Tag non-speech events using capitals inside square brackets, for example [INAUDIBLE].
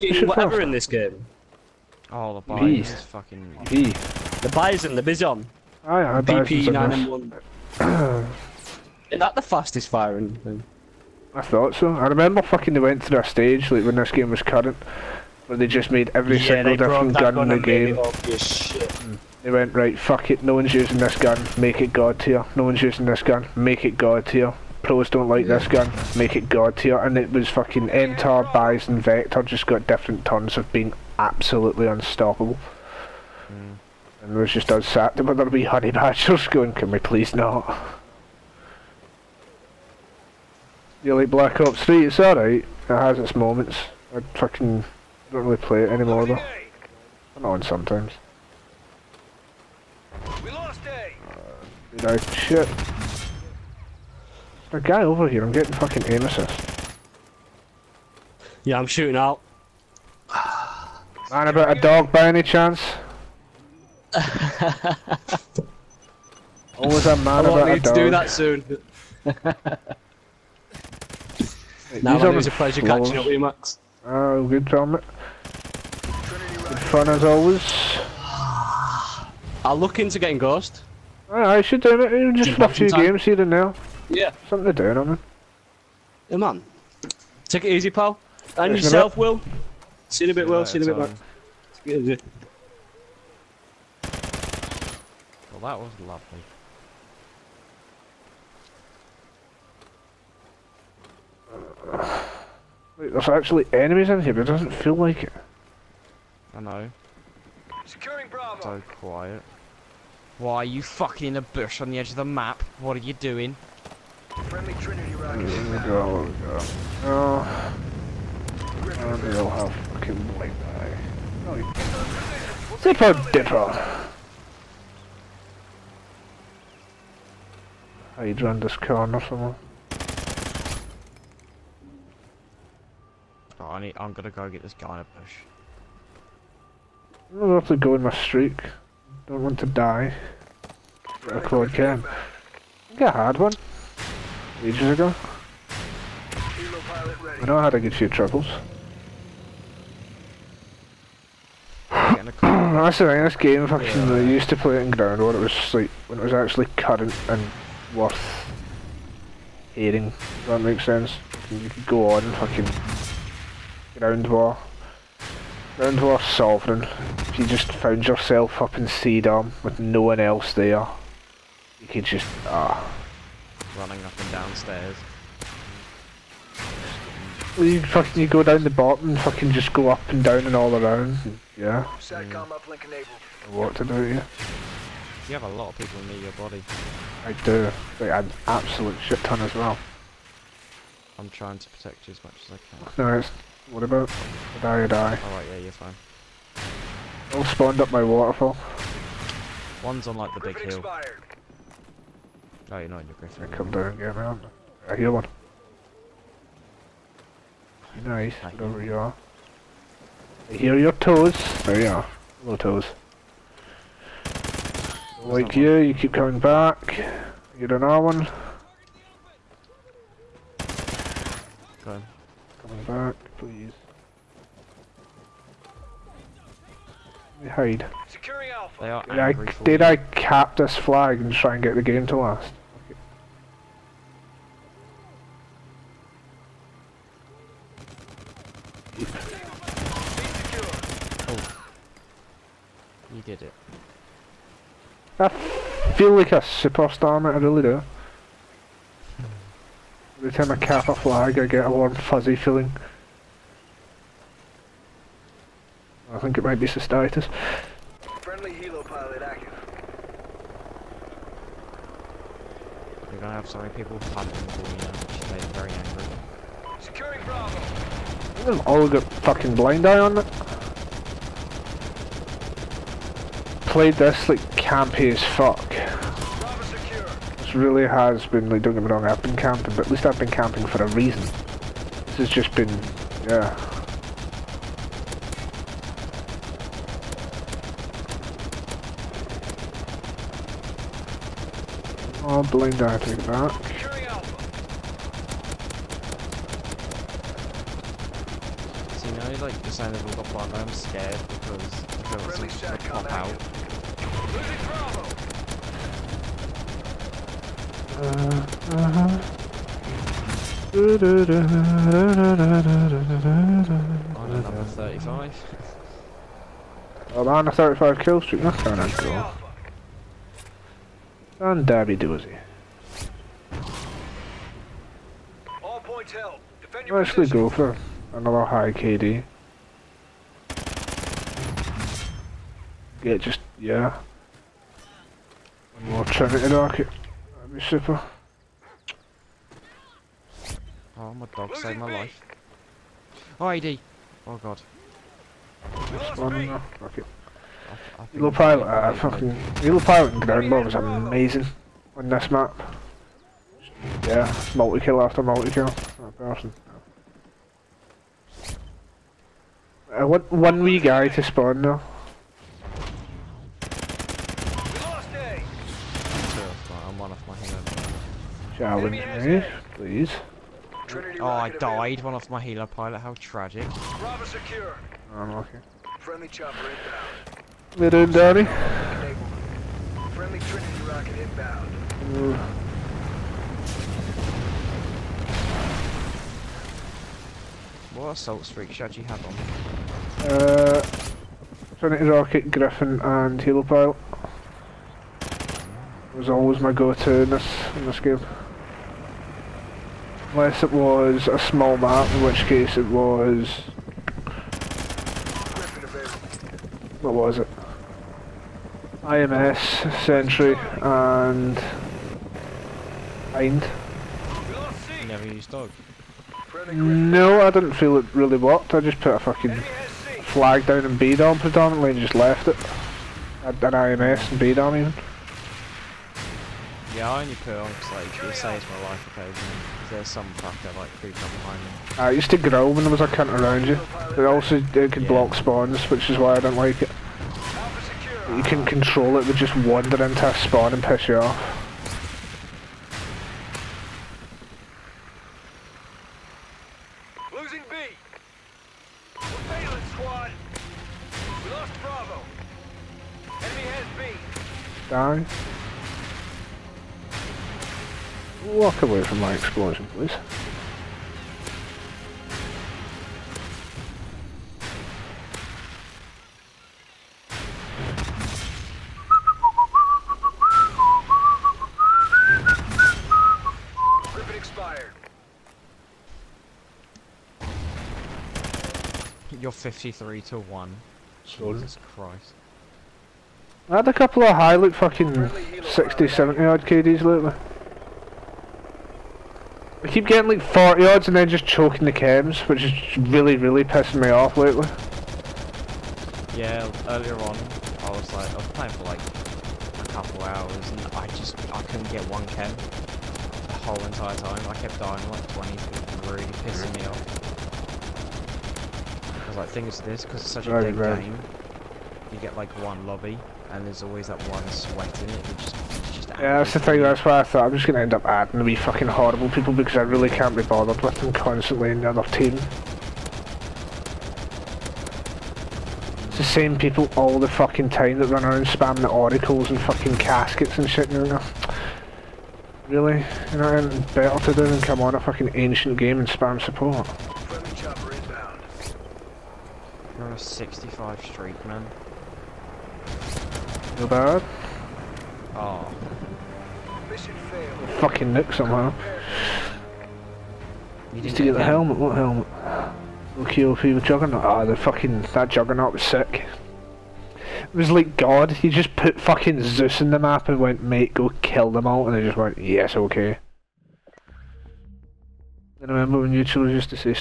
Eating whatever faster. in this game. Oh, the Beast. is fucking. V. The Bison, the Bison. Aye, aye, BP Bison's in 9 this. and 1. [CLEARS THROAT] Isn't that the fastest firing thing? I thought so. I remember fucking they went through a stage like when this game was current, where they just made every single different gun in the game. They went right, fuck it, no one's using this gun, make it god tier. No one's using this gun, make it god tier. Pros don't like this gun, make it god tier. And it was fucking MTAR, Bison, Vector just got different turns of being absolutely unstoppable. Mm. And it was just us sat there with our wee honey badgers [LAUGHS] going, can we please not? You like Black Ops 3? It's alright. It has its moments. I fucking don't really play it anymore though. I'm on sometimes. We lost A. Did I? Shit. There's a guy over here, I'm getting fucking aim assist. Yeah, I'm shooting out. Man about a dog by any chance? [LAUGHS] Always a man I about a need to do that soon. [LAUGHS] Now these it was a pleasure catching up with you, Max. Oh, good film. Good fun as always. I'll look into getting Ghost. Alright, I should do it. Just a few games here and now. Yeah. Something to do, I mean. Yeah, man. Take it easy, pal. And Yes, yourself, Will. See you in a bit, See Will. See you in a bit, later, Max. Take it easy. Well, that was lovely. Wait, there's actually enemies in here, but it doesn't feel like it. I know. Securing Bravo. So quiet. Why are you fucking in a bush on the edge of the map? What are you doing? Friendly Trinity Here rocket we inbound. go, here we go. Oh, and they'll have fucking blind eye. Oh, Dipper Dipper! Hide round this corner somewhere. Oh, I need, I'm gonna go get this guy in a bush. I'm about to have to go in my streak. Don't want to die. Got a quad cam. I think I had one. Ages ago. Helo pilot ready. I know how to a good few troubles. Get in a. [CLEARS THROAT] That's the thing, this game fucking Yeah. I used to play it in ground when it was like when it was actually current and worth hearing. If that makes sense. You could go on fucking ground war. Ground war sovereign. If you just found yourself up in Seedom with no one else there, you could just ah. Running up and downstairs. You fucking you go down the bottom fucking just go up and down and all around. yeah, SATCOM uplink enabled. know what to do yeah. You have a lot of people near your body. I do. Like an absolute shit ton as well. I'm trying to protect you as much as I can. No, it's what about? I die, I die. Alright, yeah, you're fine. All spawned up my waterfall. One's on like the big hill. expired. Oh, you're not in your I come down and get me on. I hear one. Nice, I wherever hear you are. I hear your toes. There you are. Hello toes. Like that you, you keep coming back. You're another one. Go on. Coming back, please. Let me hide. They are Did I, for did you. I cap this flag and try and get the game to last? You did it. I feel like a superstar, mate, I really do. Every time I cap a flag, I get a warm fuzzy feeling. I think it might be cystitis. Friendly Helo pilot active. You're gonna have so many people hunting for you now, which made them very angry. Securing Bravo. They've all got fucking blind eye on it. Played this like campy as fuck. This really has been like don't get me wrong, I've been camping, but at least I've been camping for a reason. This has just been yeah. Oh blind eye take it back. Securing Alpha. So you know, like you're saying they've all I'm scared because I feel like Friendly something's gonna pop out. active. Losing Bravo. Uh, uh-huh. On a number 35. Oh man, a 35 kill streak, that's kind of Losing cool. And Dabby Doozy. All points held. Defend your Let's go for another high KD. Get just, yeah. One more Trinity rocket. That'd be super. Oh, my dog saved my life. Oh, AD. Oh god. We lost One B. Fuck it. I, I Pilot, uh, fucking Helo Pilot and Ground Ball was amazing on this map. Yeah, multi kill after multi kill. That person. Uh, one, one wee guy to spawn though. We lost A. Two off my- I'm one off my healer. Challenge Enemy has please. Trinity Oh, I died. One off my Helo pilot. How tragic. Bravo secure. Oh, okay. Friendly chopper inbound. We're doing Danny. Friendly Trinity rocket inbound. What assault streak should you have on? Uh, Trinity Rocket, Gryphon, and Helo Pilot. Was always my go-to in this in this game. Unless it was a small map, in which case it was what was it? IMS, Sentry, and Hind. We lost C. Never used dog. No, I didn't feel it really worked. I just put a fucking Enemy has C. flag down in B dom predominantly and just left it. Had an IMS and B dom even. Yeah, I only put it on because like it saves my life occasionally. There's some fucker like creeping up behind me. I used to grow when there was a cunt around you. It also it could Yeah. block spawns, which is why I don't like it. You can control it, but just wander into a spawn and piss you off. Losing B. Squad. We lost Bravo. Enemy has B. Die. Walk away from my explosion, please. You're 53 to 1. Jesus Christ. I had a couple of high, like fucking 60, 70 odd KDs lately. I keep getting like 40 odds and then just choking the KEMs, which is really, really pissing me off lately. Yeah, earlier on, I was like, I was playing for like a couple hours and I just, I couldn't get one KEM the whole entire time. I kept dying like 20, it was really pissing me off. Like, thing is this, because it's such a Right, big right. game, you get like one lobby and there's always that one sweat in it, which just, just Yeah, that's the thing, that's why I thought I'm just gonna end up adding the wee fucking horrible people because I really can't be bothered with them constantly in the other team. It's the same people all the fucking time that run around spamming the oracles and fucking caskets and shit, you know? Really? You know, anything better to do than come on a fucking ancient game and spam support? Friendly chopper inbound. You're on a 65 streak, man. Feel bad? Oh, Mission failed. Fucking nick somehow. you Used to get the helmet, what helmet? If you were Juggernaut, ah, the fucking, that Juggernaut was sick. It was like God, he just put fucking Zeus in the map and went, mate, go kill them all, and they just went, yes, okay. And I remember when you used to say